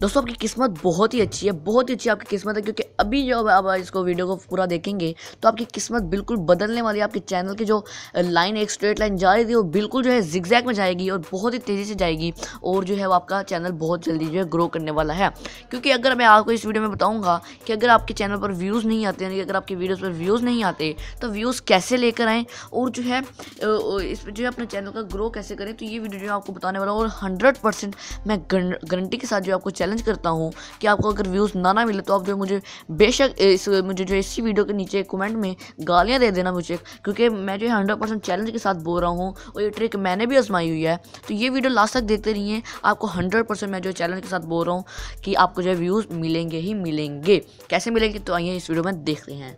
दोस्तों, आपकी किस्मत बहुत ही अच्छी है, बहुत ही अच्छी आपकी किस्मत है, क्योंकि अभी जो आप इसको वीडियो को पूरा देखेंगे तो आपकी किस्मत बिल्कुल बदलने वाली है। आपके चैनल की जो लाइन एक स्ट्रेट लाइन जा रही थी, वो बिल्कुल जो है जिगजैग में जाएगी और बहुत ही तेज़ी से जाएगी और जो है वो आपका चैनल बहुत जल्दी जो है ग्रो करने वाला है। क्योंकि अगर मैं आपको इस वीडियो में बताऊँगा कि अगर आपके चैनल पर व्यूज़ नहीं आते यानी अगर आपकी वीडियोज़ पर व्यूज़ नहीं आते तो व्यूज़ कैसे लेकर आएँ और जो है इस पर जो है अपने चैनल का ग्रो कैसे करें तो ये वीडियो जो आपको बताने वाला और हंड्रेड मैं गारंटी के साथ जो आपको चैलेंज करता हूँ कि आपको अगर व्यूज़ ना ना मिले तो आप जो मुझे बेशक इस, मुझे जो इसी वीडियो के नीचे कमेंट में गालियाँ दे देना मुझे। क्योंकि मैं जो है हंड्रेड परसेंट चैलेंज के साथ बोल रहा हूँ और ये ट्रिक मैंने भी आजमाई हुई है। तो ये वीडियो लास्ट तक देखते रहिए। आपको हंड्रेड परसेंट मैं जो चैलेंज के साथ बोल रहा हूँ कि आपको जो है व्यूज़ मिलेंगे ही मिलेंगे। कैसे मिलेंगे? तो आइए इस वीडियो में देखते हैं।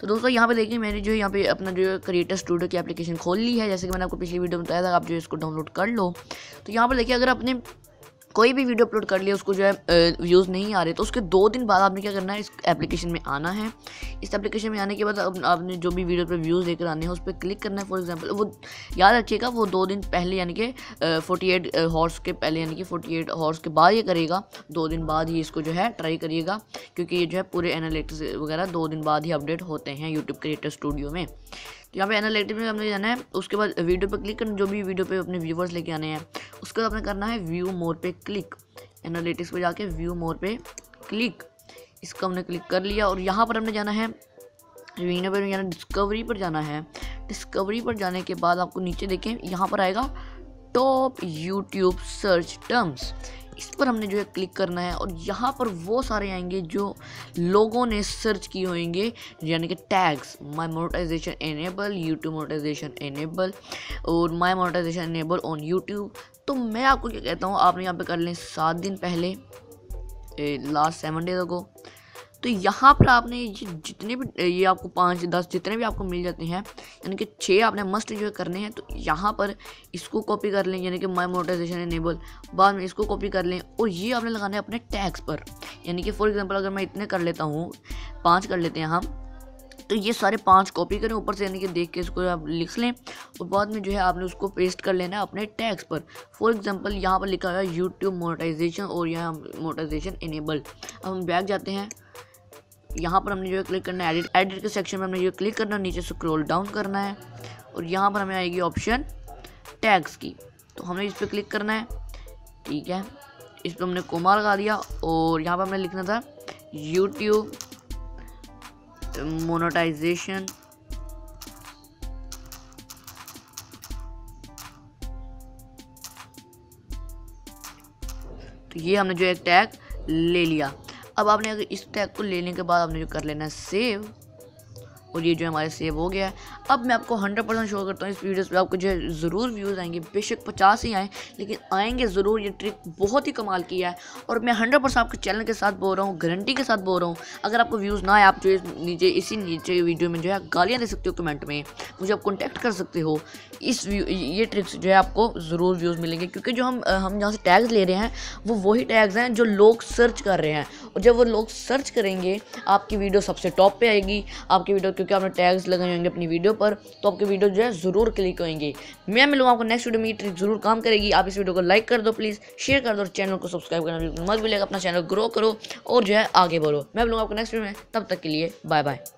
तो दोस्तों, यहाँ पे देखिए मैंने जो यहाँ पे अपना जो क्रिएटर स्टूडियो की एप्लीकेशन खोल ली है। जैसे कि मैंने आपको पिछली वीडियो में बताया था, आप जो इसको डाउनलोड कर लो। तो यहाँ पर देखिए, अगर अपने कोई भी वीडियो अपलोड कर लिया, उसको जो है व्यूज़ नहीं आ रहे तो उसके दो दिन बाद आपने क्या करना है, इस एप्लीकेशन में आना है। इस एप्लीकेशन में आने के बाद आपने जो भी वीडियो पर व्यूज़ लेकर आने हैं, उस पर क्लिक करना है फॉर एग्ज़ाम्पल वो याद रखिएगा, वो दो दिन पहले, यानी कि फोर्टी एट हॉर्स के पहले, यानी कि फोर्टी एट हॉर्स के बाद ये करेगा, दो दिन बाद ही इसको जो है ट्राई करिएगा, क्योंकि ये जो है पूरे एनालिटिक्स वगैरह दो दिन बाद ही अपडेट होते हैं यूट्यूब क्रिएटर स्टूडियो में। यहाँ पे एनालिटिक में हमने जाना है, उसके बाद वीडियो पे क्लिक करना, जो भी वीडियो पे अपने व्यूवर्स लेके आने हैं। उसके बाद अपने करना है व्यू मोर पे क्लिक एनालिटिक्स पे जाके व्यू मोर पे क्लिक इसको हमने क्लिक कर लिया और यहाँ पर हमने जाना है वीडियो पर जाना डिस्कवरी पर जाना है। डिस्कवरी पर जाने के बाद आपको नीचे देखें, यहाँ पर आएगा टॉप यूट्यूब सर्च टर्म्स इस पर हमने जो है क्लिक करना है और यहाँ पर वो सारे आएँगे जो लोगों ने सर्च किए होंगे, यानी कि tags my monetisation enable YouTube monetisation enable और my monetisation enable on YouTube तो मैं आपको क्या कहता हूँ, आपने यहाँ पे कर लें सात दिन पहले लास्ट सेवन डेज़ अगो तो यहाँ पर आपने ये जितने भी, ये आपको पाँच, दस जितने भी आपको मिल जाते हैं, यानी कि छः आपने मस्ट जो करने हैं तो यहाँ पर इसको कॉपी कर लें, यानी कि माई मोटाइजेशन एनेबल बाद में इसको कॉपी कर लें और ये आपने लगाना है अपने टैक्स पर। यानी कि फॉर एग्जांपल अगर मैं इतने कर लेता हूँ, पाँच कर लेते हैं हम तो ये सारे पाँच कॉपी करें, ऊपर से यानी कि देख के इसको आप लिख लें, और बाद में जो है आपने उसको पेस्ट कर लेना है अपने टैक्स पर। फॉर एग्जांपल यहाँ पर लिखा हुआ है यूट्यूब मोनेटाइजेशन और यहाँ मोनेटाइजेशन इनेबल अब हम बैग जाते हैं। यहाँ पर हमने जो है क्लिक करना है एडिट एडिट के सेक्शन में हमने जो क्लिक करना है, नीचे स्क्रॉल डाउन करना है और यहाँ पर हमें आएगी ऑप्शन टैग्स की। तो हमें इस पर क्लिक करना है, ठीक है? इस पर हमने कोमा लगा दिया और यहाँ पर हमें लिखना था यूट्यूब मोनोटाइजेशन तो ये हमने जो एक टैग ले लिया। अब आपने अगर इस टैग को लेने के बाद आपने जो कर लेना है सेव और ये जो हमारे सेव हो गया है। अब मैं आपको हंड्रेड परसेंट शो करता हूँ इस वीडियोस पे। आपको जो है ज़रूर व्यूज़ आएँगे, बेशक पचास ही आए, लेकिन आएँगे ज़रूर। ये ट्रिक बहुत ही कमाल की है। और मैं हंड्रेड परसेंट आपके चैनल के साथ बोल रहा हूँ गारंटी के साथ बोल रहा हूँ, अगर आपको व्यूज़ ना आए, आप जो नीचे, इसी नीचे वीडियो में जो है गालियाँ दे सकते हो कमेंट में। मुझे आप कॉन्टैक्ट कर सकते हो। इस ये ट्रिक्स जो है आपको ज़रूर व्यूज़ मिलेंगे, क्योंकि जो हम हम जहाँ से टैग्स ले रहे हैं, वो वही टैग्स हैं जो लोग सर्च कर रहे हैं। और जब वो लोग सर्च करेंगे, आपकी वीडियो सबसे टॉप पर आएगी, आपकी वीडियो क्योंकि आपने टैग्स लगाए होंगे अपनी वीडियो पर तो आपकी वीडियो जो है ज़रूर क्लिक होंगे मैं मिलूँगा आपको नेक्स्ट वीडियो में ट्रिक ज़रूर काम करेगी। आप इस वीडियो को लाइक कर दो प्लीज़ शेयर कर दो और चैनल को सब्सक्राइब करना बिल्कुल मत मिलेगा अपना चैनल ग्रो करो और जो है आगे बढ़ो। मैं मिलूँगा आपको नेक्स्ट वीडियो में, तब तक के लिए बाय बाय